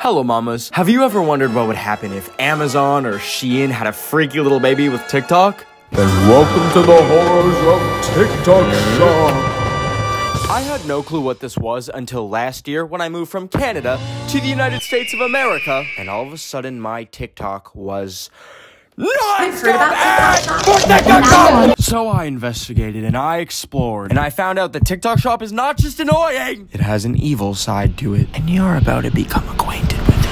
Hello, mamas. Have you ever wondered what would happen if Amazon or Shein had a freaky little baby with TikTok? Then welcome to the horrors of TikTok Shop. I had no clue what this was until last year when I moved from Canada to the United States of America, and all of a sudden my TikTok was non-stop TikTok Shop! So I investigated and I explored, and I found out that TikTok Shop is not just annoying, it has an evil side to it, and you're about to become acquainted with it.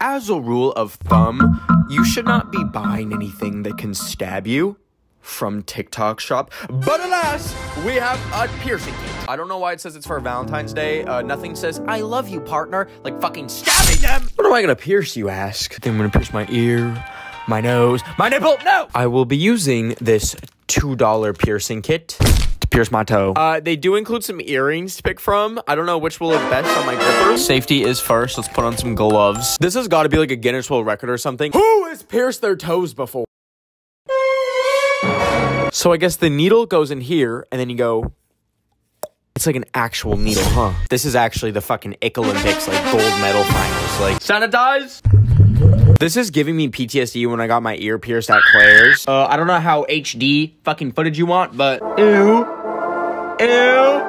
As a rule of thumb, you should not be buying anything that can stab you from TikTok shop. But alas, we have a piercing kit. I don't know why it says it's for Valentine's Day. Uh, nothing says, I love you, partner. Like fucking stabbing them. What am I gonna pierce, you ask? I think I'm gonna pierce my ear, my nose, my nipple. No! I will be using this $2 piercing kit to pierce my toe. Uh, they do include some earrings to pick from. I don't know which will look best on my grippers. Safety is first. Let's put on some gloves. This has got to be like a Guinness World Record or something. Who has pierced their toes before? So I guess the needle goes in here, and then you go. It's like an actual needle, huh? This is actually the fucking Ick Olympics, like gold medal finals. Like sanitize. This is giving me PTSD when I got my ear pierced at Claire's. Uh, I don't know how HD fucking footage you want, but ew, ew.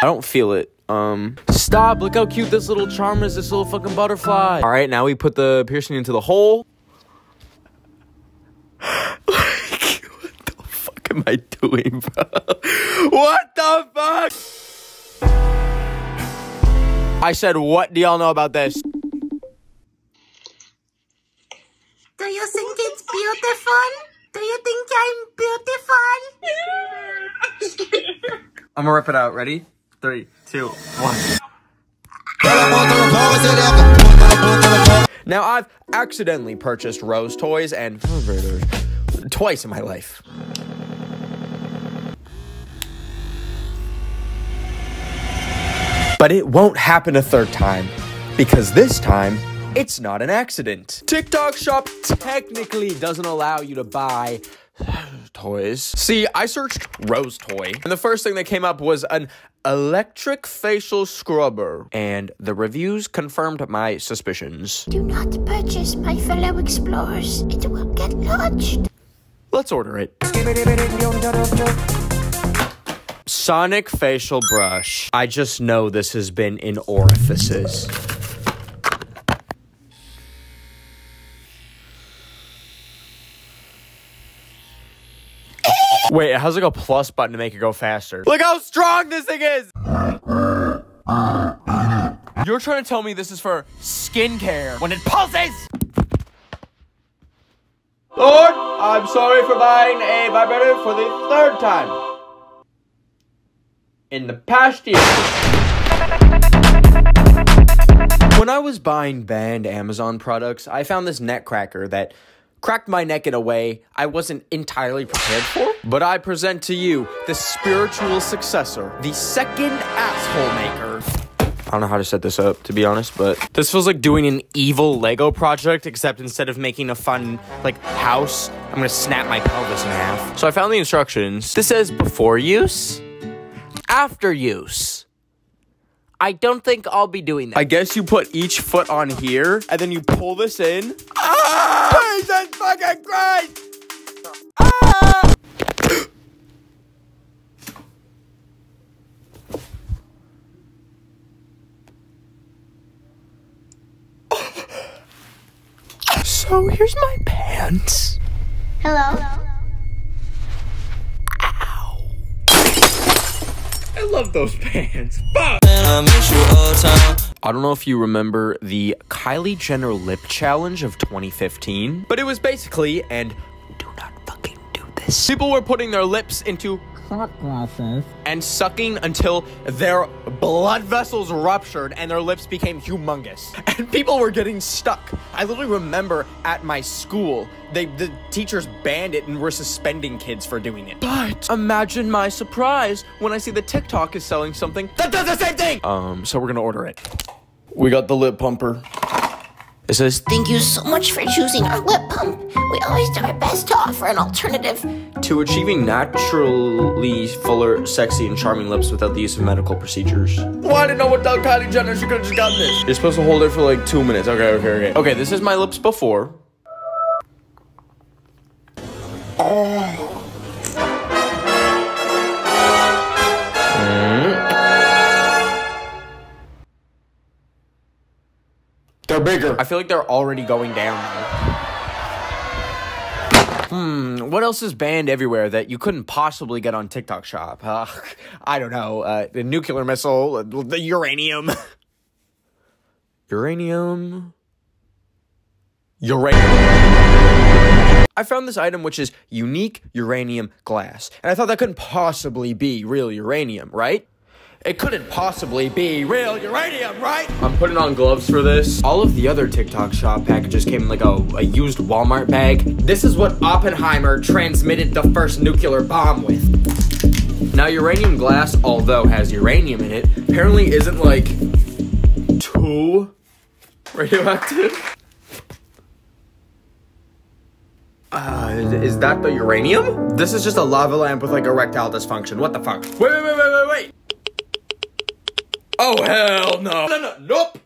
I don't feel it. Um, stop. Look how cute this little charm is. This little fucking butterfly. All right, now we put the piercing into the hole. like, what the fuck am I doing, bro? What the fuck? I said, what do y'all know about this? Do you think it's beautiful? Do you think I'm beautiful? I'm gonna rip it out. Ready? Three, two, one. Now, I've accidentally purchased Rose toys and twice in my life. But it won't happen a third time because this time it's not an accident. TikTok Shop technically doesn't allow you to buy toys. See, I searched Rose toy, and the first thing that came up was an electric facial scrubber, and the reviews confirmed my suspicions. Do not purchase, my fellow explorers. It will get lodged. Let's order it. Sonic facial brush. I just know this has been in orifices. Wait, it has like a plus button to make it go faster. Look how strong this thing is! You're trying to tell me this is for skincare when it pulses? Lord, I'm sorry for buying a vibrator for the third time. In the past year. When I was buying banned Amazon products, I found this neck cracker that cracked my neck in a way I wasn't entirely prepared for. But I present to you the spiritual successor, the second asshole maker. I don't know how to set this up, to be honest, but this feels like doing an evil Lego project, except instead of making a fun, like, house, I'm gonna snap my pelvis in half. So I found the instructions. This says before use, after use. I don't think I'll be doing that. I guess you put each foot on here, and then you pull this in. Ah! Jesus fucking Christ! Ah! So here's my pants. Hello? I love those pants. Fuck. I don't know if you remember the Kylie Jenner lip challenge of 2015, but it was basically, and do not fucking do this. People were putting their lips into shot glasses. and sucking until their blood vessels ruptured and their lips became humongous. And people were getting stuck. I literally remember at my school, they the teachers banned it and were suspending kids for doing it. But imagine my surprise when I see that TikTok is selling something that does the same thing. Um, so we're gonna order it. We got the lip pumper. It says, Thank you so much for choosing our lip pump. We always do our best to offer an alternative. to achieving naturally fuller, sexy, and charming lips without the use of medical procedures. Well, I didn't know without Kylie Jenner, she could have just gotten this. You're supposed to hold it for like two minutes. Okay, okay, okay. Okay, this is my lips before. Oh. They're bigger. I feel like they're already going down. Hmm, what else is banned everywhere that you couldn't possibly get on TikTok Shop? Uh, I don't know. Uh, the nuclear missile, the uranium. uranium? Uranium. I found this item which is unique uranium glass. And I thought that couldn't possibly be real uranium, right? It couldn't possibly be real uranium, right? I'm putting on gloves for this. All of the other TikTok shop packages came in like a, a used Walmart bag. This is what Oppenheimer transmitted the first nuclear bomb with. Now, uranium glass, although has uranium in it, apparently isn't like too radioactive. Uh, is that the uranium? This is just a lava lamp with like erectile dysfunction. What the fuck? Wait, wait, wait, wait, wait, wait. Oh, hell no. No, no, nope.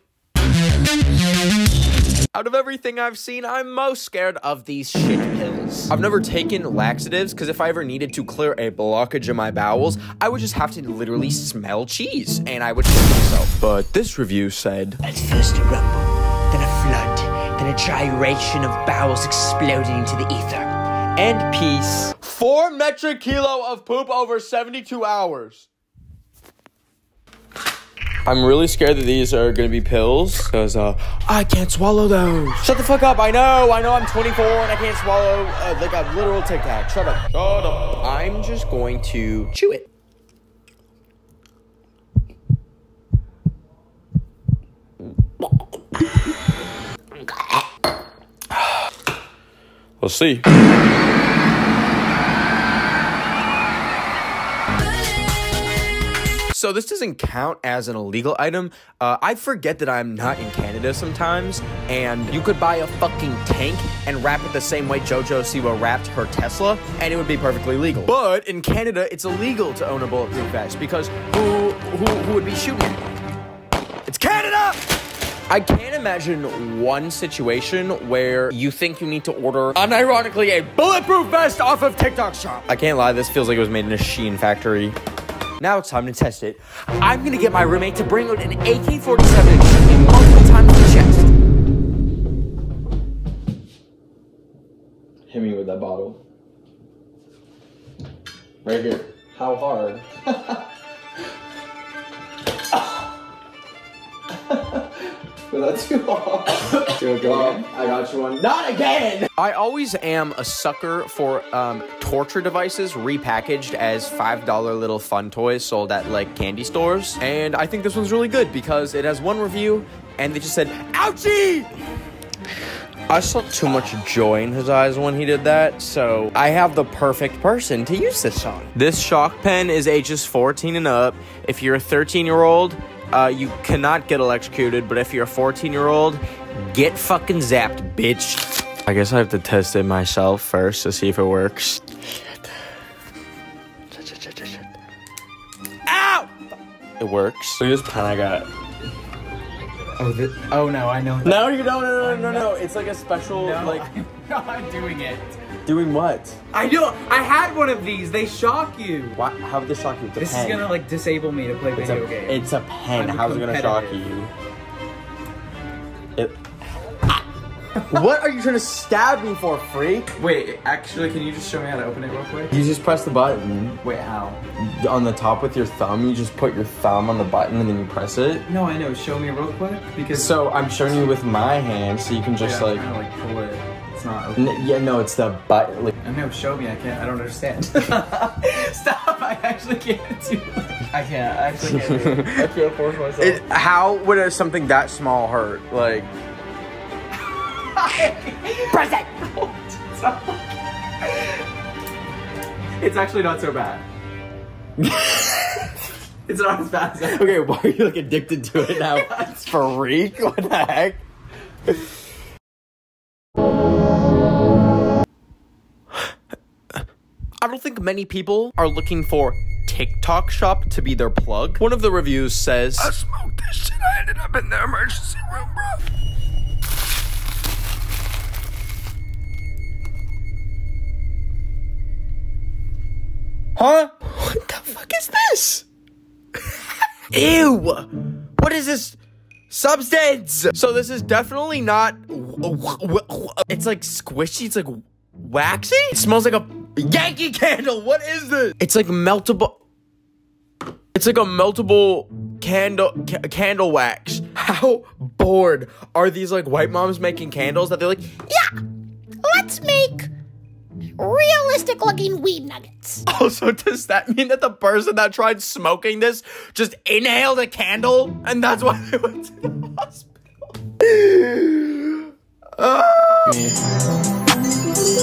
Out of everything I've seen, I'm most scared of these shit pills. I've never taken laxatives because if I ever needed to clear a blockage in my bowels, I would just have to literally smell cheese and I would kill myself. But this review said At first a rumble, then a flood, then a gyration of bowels exploding into the ether. and peace. Four metric kilo of poop over 72 hours. I'm really scared that these are gonna be pills because uh, I can't swallow those. Shut the fuck up! I know, I know. I'm 24 and I can't swallow uh, like a literal Tic Tac. Shut up. Shut up. I'm just going to chew it. We'll see. So this doesn't count as an illegal item. Uh, I forget that I'm not in Canada sometimes, and you could buy a fucking tank and wrap it the same way JoJo Siwa wrapped her Tesla, and it would be perfectly legal. But in Canada, it's illegal to own a bulletproof vest because who who, who would be shooting it? It's Canada! I can't imagine one situation where you think you need to order, unironically, a bulletproof vest off of TikTok shop. I can't lie, this feels like it was made in a Shein factory. Now it's time to test it. I'm gonna get my roommate to bring out an AK 47 and shoot me multiple times in the chest. Hit me with that bottle. Right here. How hard? Was that too long. Go, go again. I got you one. Not again! I always am a sucker for um, torture devices repackaged as $5 little fun toys sold at like candy stores. And I think this one's really good because it has one review and they just said, Ouchie! I saw too much joy in his eyes when he did that, so I have the perfect person to use this on. This shock pen is ages 14 and up. If you're a 13 year old, uh, you cannot get electrocuted, but if you're a 14 year old, get fucking zapped, bitch. I guess I have to test it myself first to see if it works. Shit. Ow! It works. Look at this pen I got. Oh, the, oh no, I know. No, you don't. No, no, no, no. no. It's like a special, like, I'm not doing it. Doing what? I know. I had one of these. They shock you. Why, how would this shock you? It's This pen. is gonna like disable me to play It's video a, games. it's a pen. I'm How's it gonna shock you? It. what are you trying to stab me for, freak? Wait, actually, can you just show me how to open it real quick? You just press the button Wait, how? on the top with your thumb. You just put your thumb on the button and then you press it. No, I know. Show me real quick because So I'm showing you with my hand, so you can just yeah, like. Trying like pull it. It's not open. N- yeah, no, it's the button. Like, I know. Show me. I can't. I don't understand. Stop! I actually can't do it. I can't. I actually can't. Do it. I can't force myself. it, how would a, something that small hurt? Like. Press it. it's actually not so bad. it's not as bad as I Okay, why are you like addicted to it now? Freak? What the heck? Don't think many people are looking for TikTok shop to be their plug. One of the reviews says, I smoked this shit. I ended up in the emergency room, bro. Huh? What the fuck is this? Ew! What is this substance? So this is definitely not. It's like squishy. It's like waxy. It smells like a Yankee candle. What is this? It's like meltable. It's like a meltable candle ca- candle wax. How bored are these like white moms making candles that they're like, Yeah, let's make realistic looking weed nuggets. Also, does that mean that the person that tried smoking this just inhaled a candle and that's why they went to the hospital? Ah.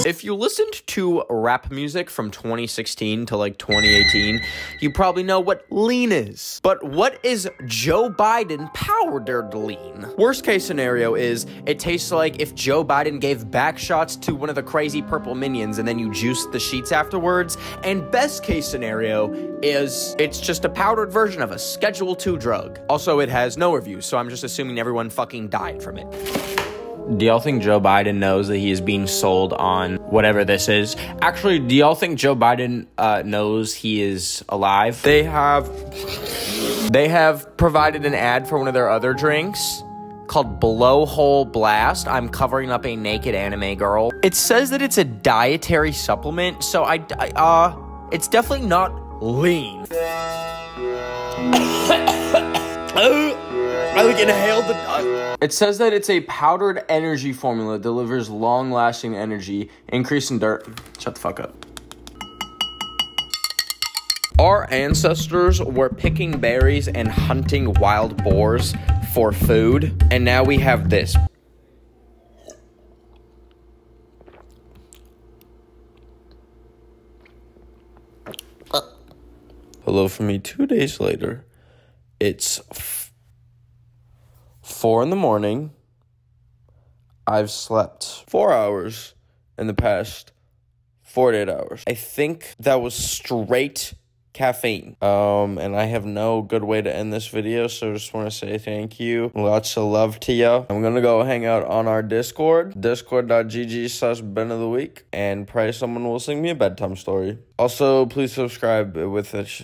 If you listened to rap music from 2016 to like 2018, you probably know what lean is. But what is Joe Biden powdered lean? Worst case scenario is it tastes like if Joe Biden gave back shots to one of the crazy purple minions and then you juiced the sheets afterwards. And best case scenario is it's just a powdered version of a Schedule 2 drug. Also, it has no reviews, so I'm just assuming everyone fucking died from it. Do y'all think Joe Biden knows that he is being sold on whatever this is? Actually, do y'all think Joe Biden uh, knows he is alive? They have they have provided an ad for one of their other drinks called Blowhole Blast. I'm covering up a naked anime girl. It says that it's a dietary supplement, so I, I uh it's definitely not lean. I like inhaled the. Uh, it says that it's a powdered energy formula delivers long lasting energy, increase in dirt. Shut the fuck up. Our ancestors were picking berries and hunting wild boars for food, and now we have this. Hello for me two days later. It's four in the morning. I've slept four hours in the past 48 hours. I think that was straight caffeine. Um, and I have no good way to end this video, so just want to say thank you. Lots of love to you. I'm gonna go hang out on our Discord, discord.gg slash Ben of the Week, and pray someone will sing me a bedtime story. Also, please subscribe with it.